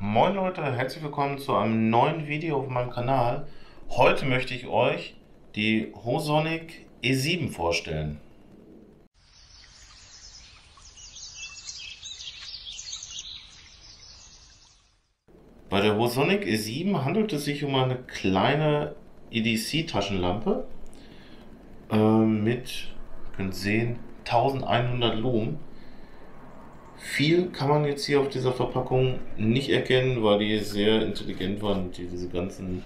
Moin Leute, herzlich willkommen zu einem neuen Video auf meinem Kanal. Heute möchte ich euch die Hosonic E7 vorstellen. Bei der Hosonic E7 handelt es sich um eine kleine EDC-Taschenlampe äh, mit, könnt sehen, 1100 Lumen. Viel kann man jetzt hier auf dieser Verpackung nicht erkennen, weil die sehr intelligent waren und die diese ganzen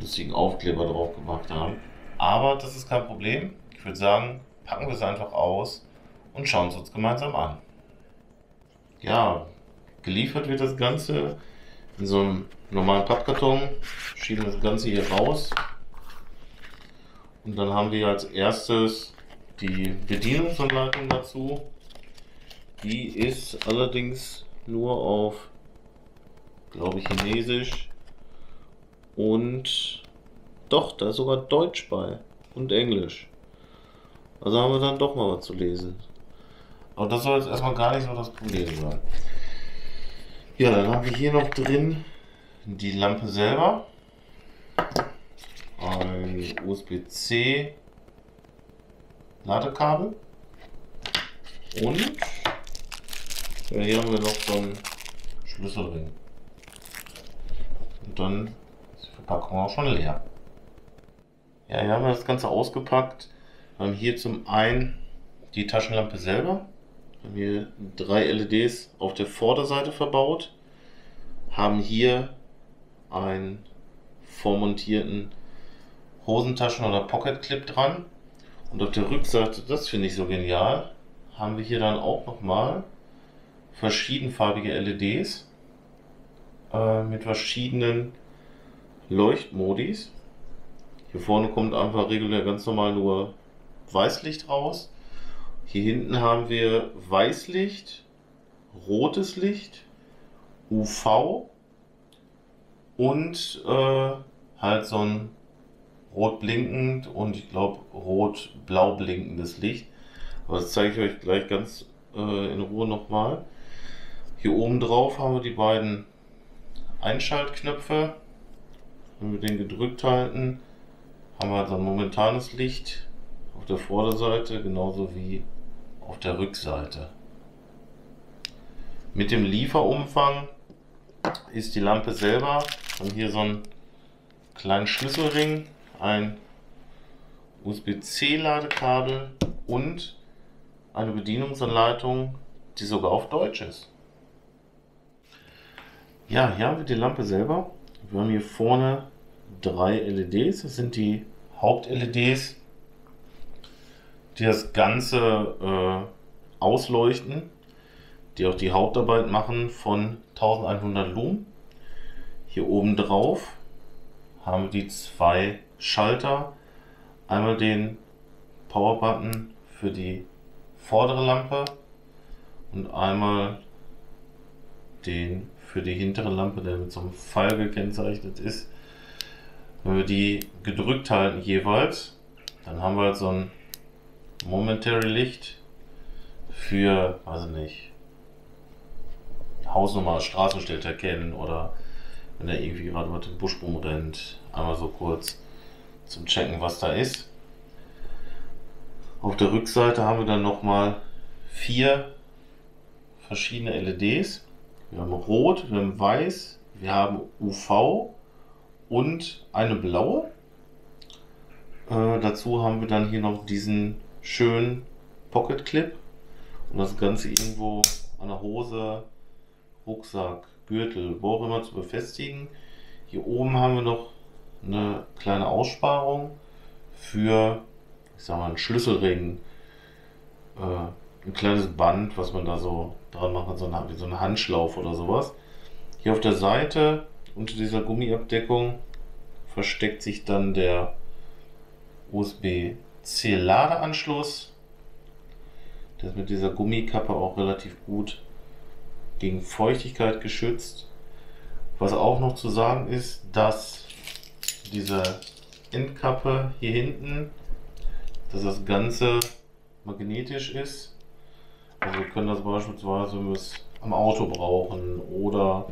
lustigen Aufkleber drauf gemacht haben. Aber das ist kein Problem. Ich würde sagen, packen wir es einfach aus und schauen es uns gemeinsam an. Ja, geliefert wird das Ganze in so einem normalen Pappkarton. Schieben das Ganze hier raus. Und dann haben wir als erstes die Bedienungsanleitung dazu. Die ist allerdings nur auf, glaube ich, Chinesisch und doch, da ist sogar Deutsch bei und Englisch. Also haben wir dann doch mal was zu lesen. Aber das soll jetzt erstmal gar nicht so das Problem sein. Ja, dann haben wir hier noch drin die Lampe selber. Ein USB-C Ladekabel. Und ja, hier haben wir noch so einen Schlüsselring. Und dann ist die Verpackung auch schon leer. Ja, hier haben wir das Ganze ausgepackt. Wir haben hier zum einen die Taschenlampe selber. Wir haben hier drei LEDs auf der Vorderseite verbaut. Haben hier einen vormontierten Hosentaschen- oder Pocket Clip dran. Und auf der Rückseite, das finde ich so genial, haben wir hier dann auch nochmal verschiedenfarbige LEDs äh, mit verschiedenen Leuchtmodis. Hier vorne kommt einfach regulär ganz normal nur Weißlicht raus. Hier hinten haben wir Weißlicht, rotes Licht, UV und äh, halt so ein rot blinkend und ich glaube rot-blau blinkendes Licht. Aber das zeige ich euch gleich ganz äh, in Ruhe nochmal. Hier oben drauf haben wir die beiden Einschaltknöpfe. Wenn wir den gedrückt halten, haben wir also ein momentanes Licht auf der Vorderseite, genauso wie auf der Rückseite. Mit dem Lieferumfang ist die Lampe selber, haben hier so einen kleinen Schlüsselring, ein USB-C-Ladekabel und eine Bedienungsanleitung, die sogar auf Deutsch ist. Ja, hier haben wir die Lampe selber. Wir haben hier vorne drei LEDs. Das sind die Haupt-LEDs, die das Ganze äh, ausleuchten, die auch die Hauptarbeit machen von 1100 Lumen. Hier oben drauf haben wir die zwei Schalter. Einmal den Power-Button für die vordere Lampe und einmal den für die hintere Lampe, der mit so einem Pfeil gekennzeichnet ist. Wenn wir die gedrückt halten jeweils, dann haben wir halt so ein Momentary Licht für, weiß ich nicht, Hausnummer, Straßenschild erkennen oder wenn er irgendwie gerade mit dem Busch rumrennt, einmal so kurz zum Checken, was da ist. Auf der Rückseite haben wir dann nochmal vier verschiedene LEDs. Wir haben Rot, wir haben Weiß, wir haben UV und eine blaue. Äh, dazu haben wir dann hier noch diesen schönen Pocket Clip und das Ganze irgendwo an der Hose, Rucksack, Gürtel, wo auch immer zu befestigen. Hier oben haben wir noch eine kleine Aussparung für, ich sag mal, einen Schlüsselring, äh, ein kleines Band, was man da so dran kann, so eine, wie so eine Handschlaufe oder sowas. Hier auf der Seite unter dieser Gummiabdeckung versteckt sich dann der USB-C-Ladeanschluss. Der ist mit dieser Gummikappe auch relativ gut gegen Feuchtigkeit geschützt. Was auch noch zu sagen ist, dass diese Endkappe hier hinten, dass das Ganze magnetisch ist. Also wir können das beispielsweise, wenn wir es am Auto brauchen oder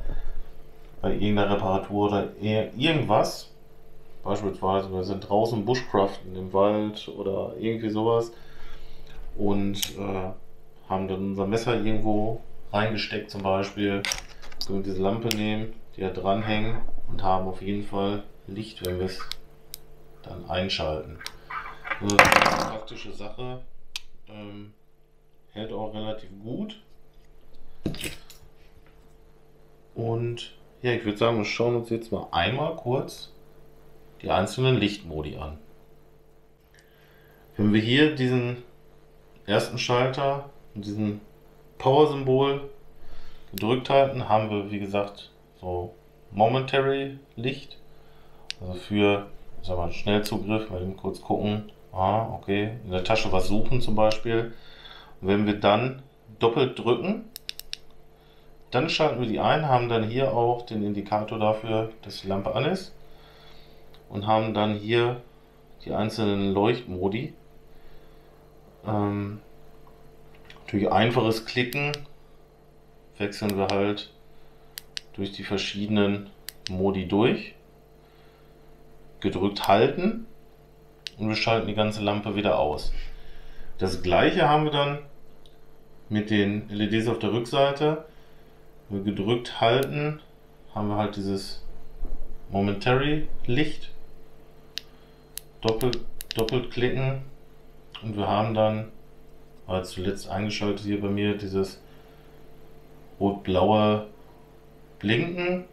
bei irgendeiner Reparatur oder irgendwas. Beispielsweise, wir sind draußen Bushcraften im Wald oder irgendwie sowas und äh, haben dann unser Messer irgendwo reingesteckt zum Beispiel. Können wir diese Lampe nehmen, die da dranhängen und haben auf jeden Fall Licht, wenn wir es dann einschalten. Das ist eine praktische Sache. Ähm, hält auch relativ gut. Und ja, ich würde sagen, wir schauen uns jetzt mal einmal kurz die einzelnen Lichtmodi an. Wenn wir hier diesen ersten Schalter und diesen Power-Symbol gedrückt halten, haben wir, wie gesagt, so Momentary Licht. Also für sagen wir, Schnellzugriff, mal eben kurz gucken. Ah, okay, in der Tasche was suchen zum Beispiel. Wenn wir dann doppelt drücken, dann schalten wir die ein, haben dann hier auch den Indikator dafür, dass die Lampe an ist und haben dann hier die einzelnen Leuchtmodi. Ähm, durch einfaches Klicken wechseln wir halt durch die verschiedenen Modi durch. Gedrückt halten und wir schalten die ganze Lampe wieder aus. Das gleiche haben wir dann mit den LEDs auf der Rückseite. Wenn wir gedrückt halten, haben wir halt dieses Momentary Licht. Doppelt, doppelt klicken und wir haben dann, war zuletzt eingeschaltet hier bei mir, dieses rot-blaue Blinken,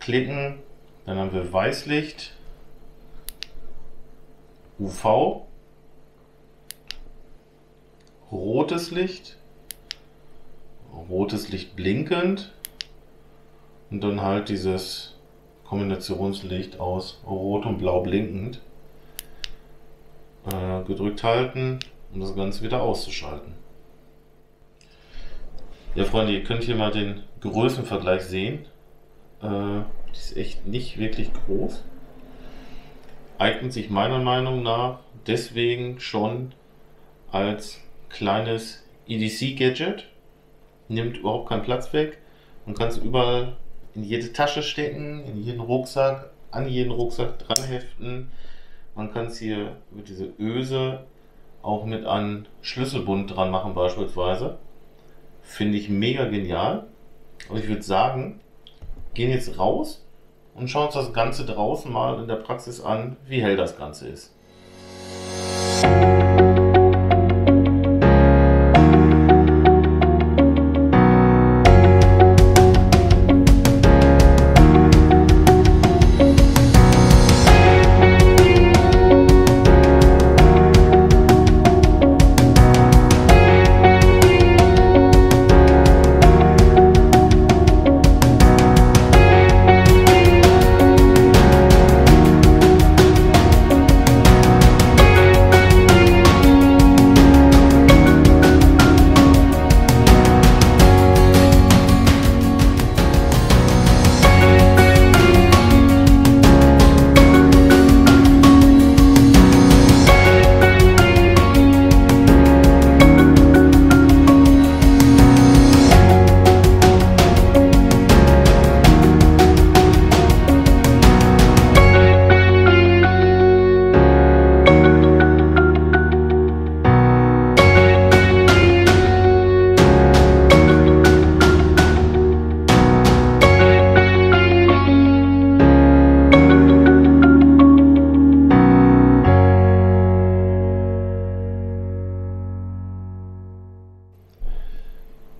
klicken, dann haben wir Weißlicht, UV, rotes Licht, rotes Licht blinkend und dann halt dieses Kombinationslicht aus rot und blau blinkend. Äh, gedrückt halten, um das Ganze wieder auszuschalten. Ja, Freunde, ihr könnt hier mal den Größenvergleich sehen. Äh, die ist echt nicht wirklich groß. Eignet sich meiner Meinung nach deswegen schon als kleines EDC-Gadget. Nimmt überhaupt keinen Platz weg. Man kann es überall in jede Tasche stecken, in jeden Rucksack, an jeden Rucksack dran heften. Man kann es hier mit dieser Öse auch mit einem Schlüsselbund dran machen beispielsweise. Finde ich mega genial. Und ich würde sagen, gehen jetzt raus und schauen uns das Ganze draußen mal in der Praxis an, wie hell das Ganze ist.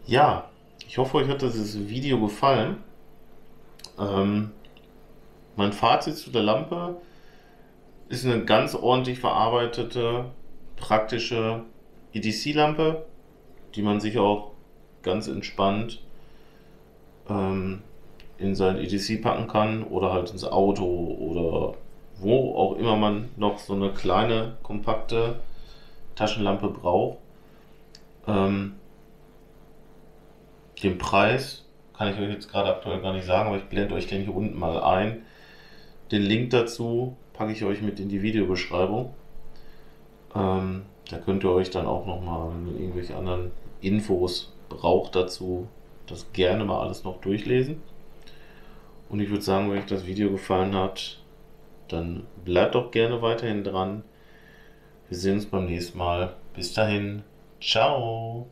Ja, ich hoffe, euch hat dieses Video gefallen. Ähm, mein Fazit zu der Lampe ist eine ganz ordentlich verarbeitete, praktische EDC-Lampe, die man sich auch ganz entspannt ähm, in sein EDC packen kann oder halt ins Auto oder wo auch immer man noch so eine kleine, kompakte Taschenlampe braucht. Ähm, den Preis kann ich euch jetzt gerade aktuell gar nicht sagen, aber ich blende euch den hier unten mal ein. Den Link dazu packe ich euch mit in die Videobeschreibung. Ähm, da könnt ihr euch dann auch nochmal, wenn ihr irgendwelche anderen Infos braucht dazu, das gerne mal alles noch durchlesen. Und ich würde sagen, wenn euch das Video gefallen hat, dann bleibt doch gerne weiterhin dran. Wir sehen uns beim nächsten Mal. Bis dahin. Ciao.